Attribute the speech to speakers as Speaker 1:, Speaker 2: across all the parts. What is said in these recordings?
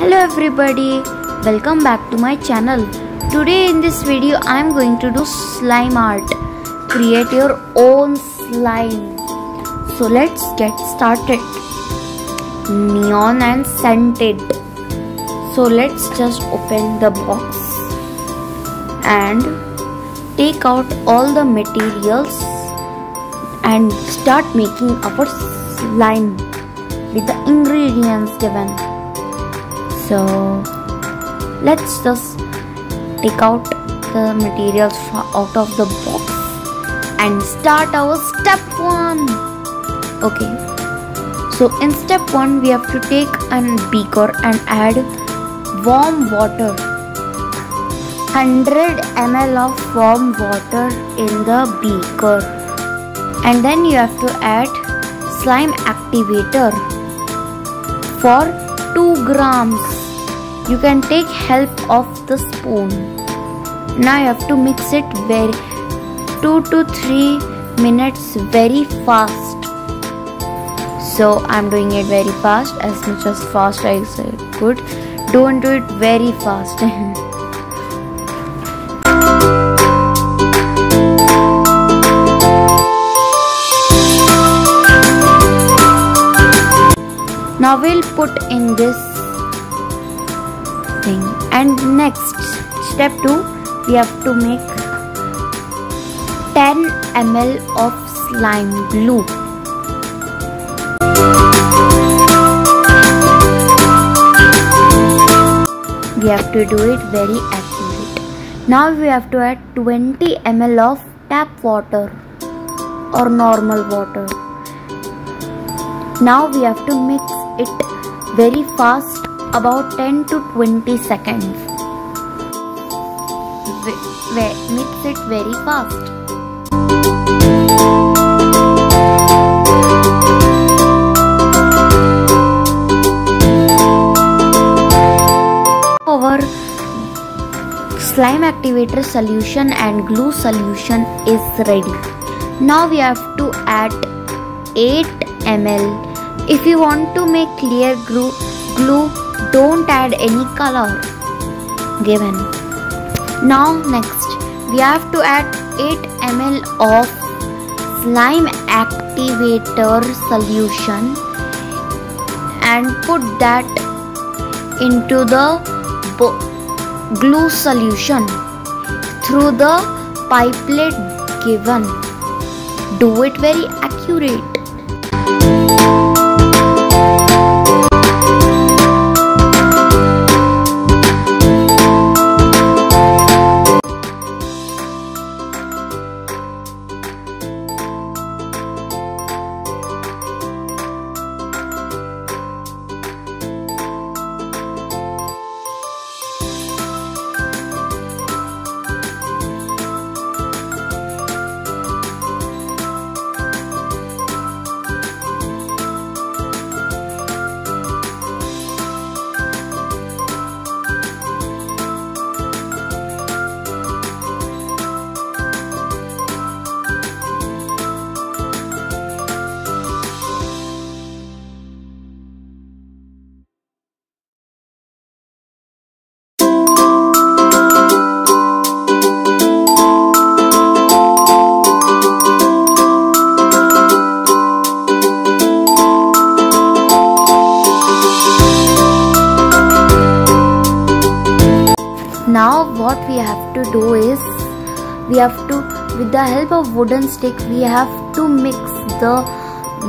Speaker 1: Hello everybody, welcome back to my channel. Today in this video I am going to do slime art. Create your own slime. So let's get started. Neon and scented. So let's just open the box and take out all the materials and start making our slime with the ingredients given so let's just take out the materials out of the box and start our step one. Okay. So in step one we have to take a beaker and add warm water. 100 ml of warm water in the beaker. And then you have to add slime activator for 2 grams you can take help of the spoon. Now you have to mix it very 2 to 3 minutes very fast. So i'm doing it very fast. As much as fast i could. Don't do it very fast. Now we'll put in this thing and next step 2 we have to make 10 ml of slime glue. We have to do it very accurate. Now we have to add 20 ml of tap water or normal water. Now we have to mix it very fast about 10 to 20 seconds. Mix it very fast. Our slime activator solution and glue solution is ready. Now we have to add 8 ml if you want to make clear glue, glue don't add any color given. Now next we have to add 8 ml of slime activator solution and put that into the glue solution through the pipelet given. Do it very accurate. Now what we have to do is we have to with the help of wooden stick we have to mix the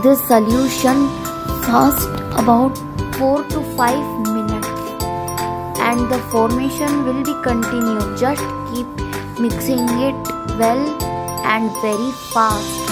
Speaker 1: this solution fast about 4 to 5 minutes. And the formation will be continued. Just keep mixing it well and very fast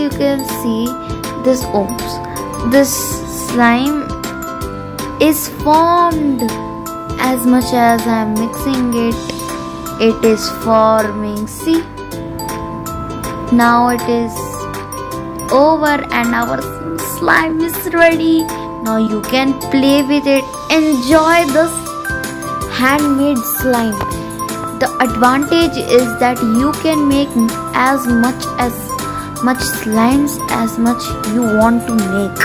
Speaker 1: you can see this oops this slime is formed. As much as I'm mixing it it is forming. See now it is over and our slime is ready. Now you can play with it. Enjoy this handmade slime. The advantage is that you can make as much as much slimes as much you want to make.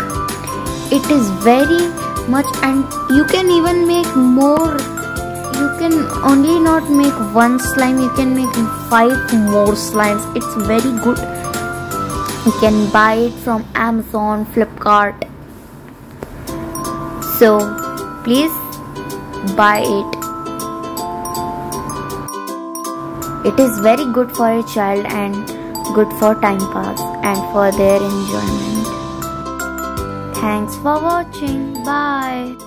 Speaker 1: It is very much and you can even make more. You can only not make one slime you can make five more slimes. It's very good. You can buy it from amazon flipkart. So please buy it. It is very good for a child and good for time pass and for their enjoyment. Thanks for watching. Bye